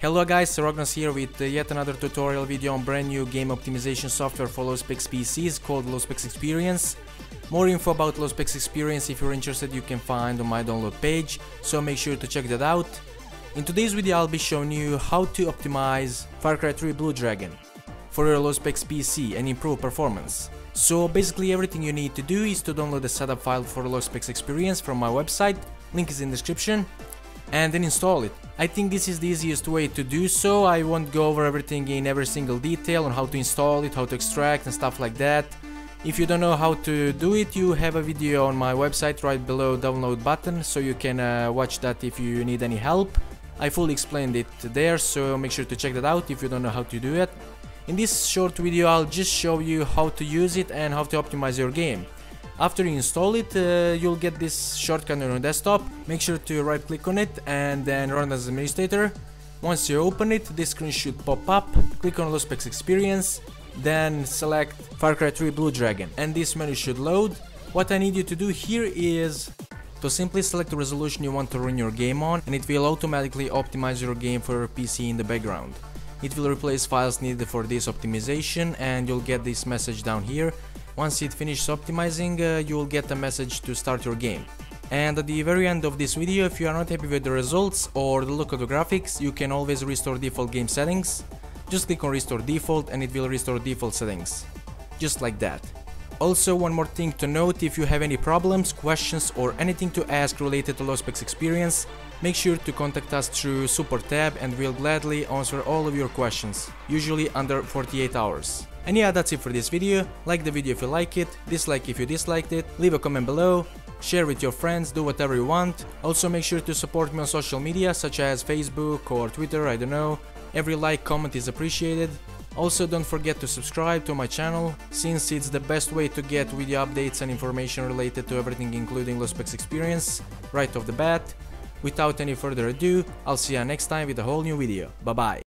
Hello guys, Ragnos here with uh, yet another tutorial video on brand new game optimization software for low specs PCs called Low Specs Experience. More info about Low Specs Experience if you're interested you can find on my download page, so make sure to check that out. In today's video I'll be showing you how to optimize Far Cry 3 Blood Dragon for your low specs PC and improve performance. So basically everything you need to do is to download the setup file for low specs experience from my website, link is in the description, and then install it. I think this is the easiest way to do so, I won't go over everything in every single detail on how to install it, how to extract and stuff like that. If you don't know how to do it, you have a video on my website right below download button, so you can uh, watch that if you need any help. I fully explained it there, so make sure to check that out if you don't know how to do it. In this short video I'll just show you how to use it and how to optimize your game. After you install it, uh, you'll get this shortcut on your desktop. Make sure to right click on it and then run as administrator. Once you open it, this screen should pop up. Click on Low Specs Experience, then select Far Cry 3 Blood Dragon and this menu should load. What I need you to do here is to simply select the resolution you want to run your game on and it will automatically optimize your game for your PC in the background. It will replace files needed for this optimization and you'll get this message down here once it finishes optimizing, uh, you will get a message to start your game. And at the very end of this video, if you are not happy with the results or the look of the graphics, you can always restore default game settings. Just click on restore default and it will restore default settings. Just like that. Also one more thing to note, if you have any problems, questions or anything to ask related to low specs experience, make sure to contact us through support tab and we'll gladly answer all of your questions, usually under 48 hours. And yeah, that's it for this video, like the video if you like it, dislike if you disliked it, leave a comment below, share with your friends, do whatever you want. Also make sure to support me on social media such as Facebook or Twitter, I don't know. Every like, comment is appreciated. Also don't forget to subscribe to my channel, since it's the best way to get video updates and information related to everything including Low Specs Experience, right off the bat. Without any further ado, I'll see you next time with a whole new video. Bye bye.